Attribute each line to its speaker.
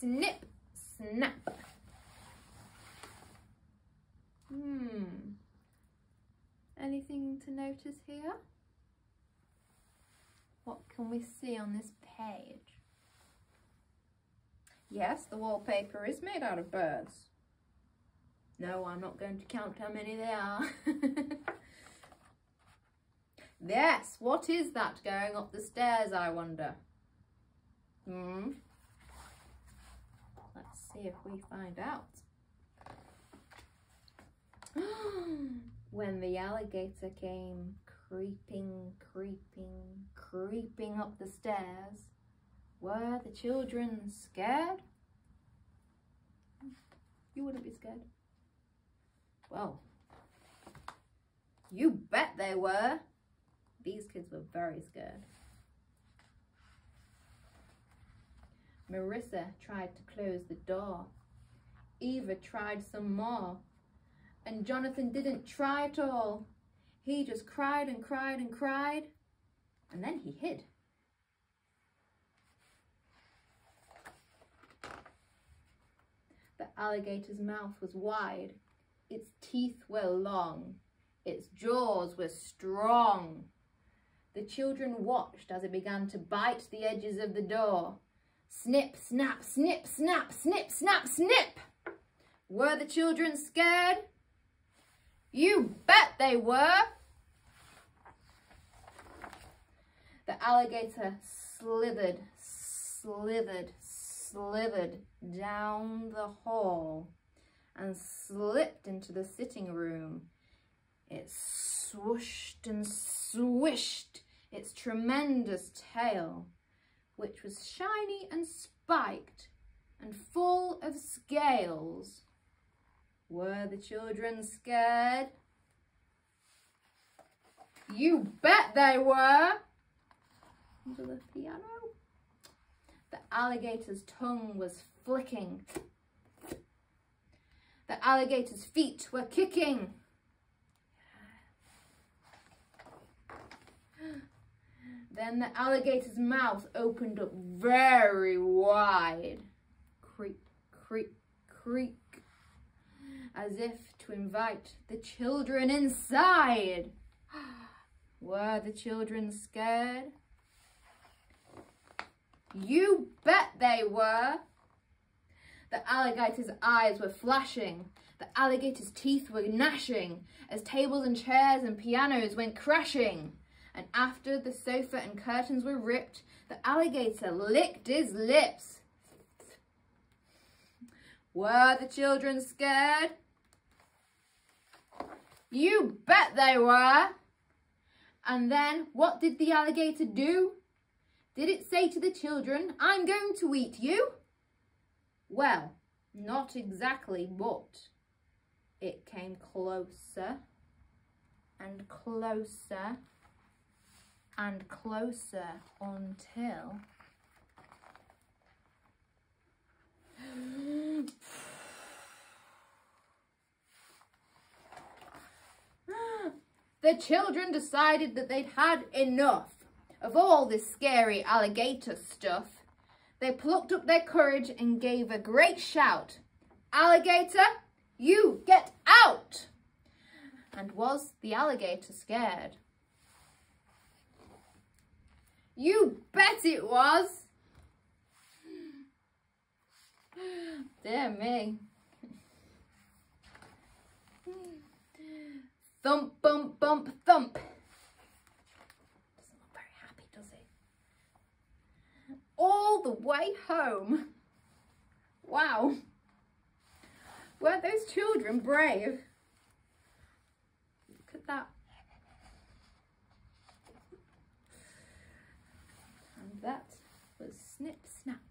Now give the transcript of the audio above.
Speaker 1: Snip, snap. Hmm. Anything to notice here? What can we see on this page? Yes, the wallpaper is made out of birds. No, I'm not going to count how many there are. yes, what is that going up the stairs, I wonder? Hmm. Let's see if we find out. when the alligator came creeping, creeping, creeping up the stairs, were the children scared? You wouldn't be scared. Well, you bet they were. These kids were very scared. Marissa tried to close the door. Eva tried some more. And Jonathan didn't try at all. He just cried and cried and cried. And then he hid. The alligator's mouth was wide. Its teeth were long. Its jaws were strong. The children watched as it began to bite the edges of the door. Snip, snap, snip, snap, snip, snap, snip. Were the children scared? You bet they were. The alligator slithered, slithered, slithered down the hall and slipped into the sitting room. It swooshed and swished its tremendous tail, which was shiny and spiked and full of scales. Were the children scared? You bet they were! Under the piano. The alligator's tongue was flicking. The alligator's feet were kicking. Then the alligator's mouth opened up very wide. Creak, creak, creak as if to invite the children inside. Were the children scared? You bet they were. The alligator's eyes were flashing. The alligator's teeth were gnashing as tables and chairs and pianos went crashing. And after the sofa and curtains were ripped, the alligator licked his lips. Were the children scared? You bet they were. And then what did the alligator do? Did it say to the children, I'm going to eat you? Well, not exactly, but it came closer and closer and closer until the children decided that they'd had enough of all this scary alligator stuff. They plucked up their courage and gave a great shout. Alligator, you get out! And was the alligator scared? You bet it was! Dear eh? me. Thump, bump, bump, thump. Doesn't look very happy, does it? All the way home. Wow. Weren't those children brave? Look at that. that was Snip Snap.